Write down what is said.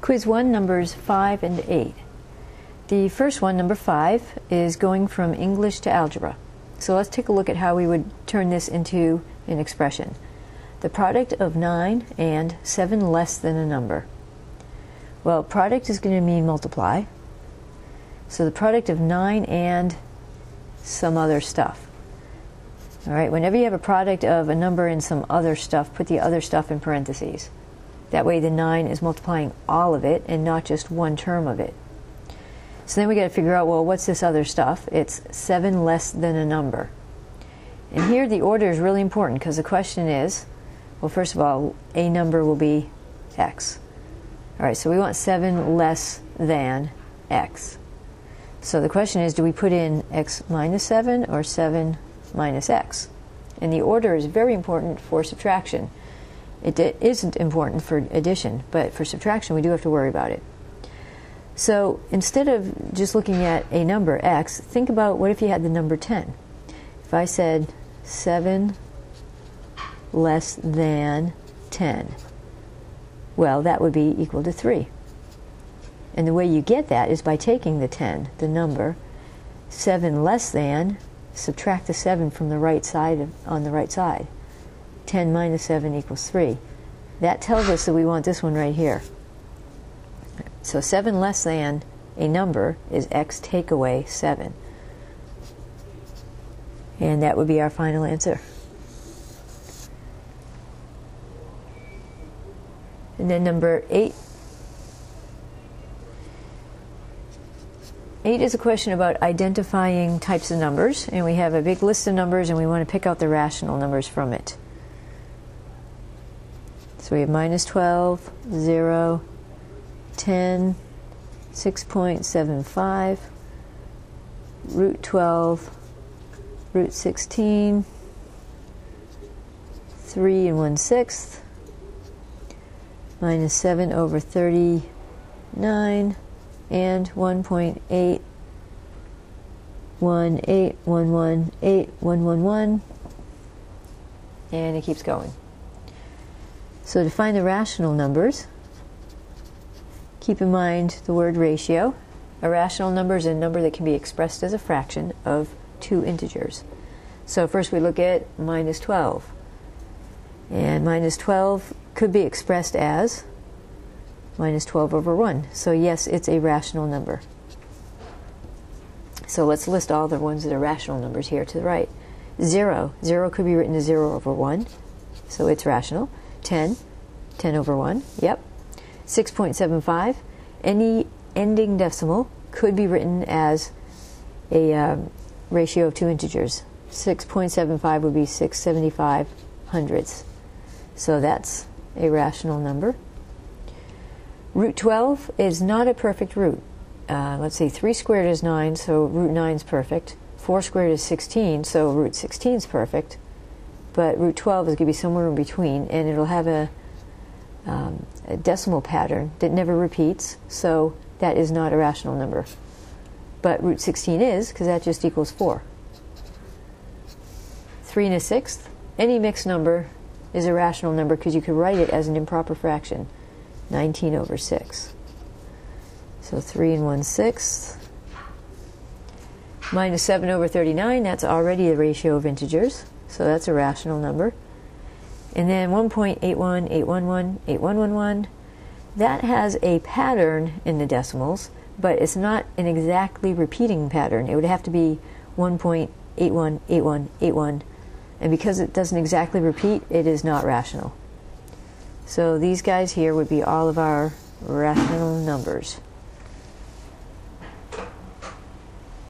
Quiz 1, numbers 5 and 8. The first one, number 5, is going from English to algebra. So let's take a look at how we would turn this into an expression. The product of 9 and 7 less than a number. Well, product is going to mean multiply. So the product of 9 and some other stuff. All right, whenever you have a product of a number and some other stuff, put the other stuff in parentheses. That way the 9 is multiplying all of it and not just one term of it. So then we got to figure out, well, what's this other stuff? It's 7 less than a number. And here the order is really important because the question is, well, first of all, a number will be x. All right, so we want 7 less than x. So the question is, do we put in x minus 7 or 7 minus x? And the order is very important for subtraction. It isn't important for addition, but for subtraction we do have to worry about it. So instead of just looking at a number, x, think about what if you had the number 10? If I said 7 less than 10, well, that would be equal to 3. And the way you get that is by taking the 10, the number, 7 less than, subtract the 7 from the right side of, on the right side. 10 minus 7 equals 3. That tells us that we want this one right here. So 7 less than a number is x take away 7. And that would be our final answer. And then number 8. 8 is a question about identifying types of numbers, and we have a big list of numbers and we want to pick out the rational numbers from it. So we have minus 12, 0, 10, 6.75, root 12, root 16, 3 and 1 sixth, minus 7 over 39, and 1.8 one eight one one eight one one one and it keeps going. So to find the rational numbers, keep in mind the word ratio. A rational number is a number that can be expressed as a fraction of two integers. So first we look at minus 12. And minus 12 could be expressed as minus 12 over 1. So yes, it's a rational number. So let's list all the ones that are rational numbers here to the right. 0. 0 could be written as 0 over 1. So it's rational. 10, 10 over 1, yep. 6.75, any ending decimal could be written as a um, ratio of two integers. 6.75 would be 675 hundredths. So that's a rational number. Root 12 is not a perfect root. Uh, let's see, 3 squared is 9, so root 9 is perfect. 4 squared is 16, so root 16 is perfect but root 12 is going to be somewhere in between, and it'll have a, um, a decimal pattern that never repeats, so that is not a rational number. But root 16 is, because that just equals 4. 3 and a sixth, any mixed number is a rational number because you could write it as an improper fraction, 19 over 6. So 3 and 1 sixth. Minus 7 over 39, that's already a ratio of integers. So that's a rational number. And then 1.81811, that has a pattern in the decimals, but it's not an exactly repeating pattern. It would have to be 1.818181. And because it doesn't exactly repeat, it is not rational. So these guys here would be all of our rational numbers.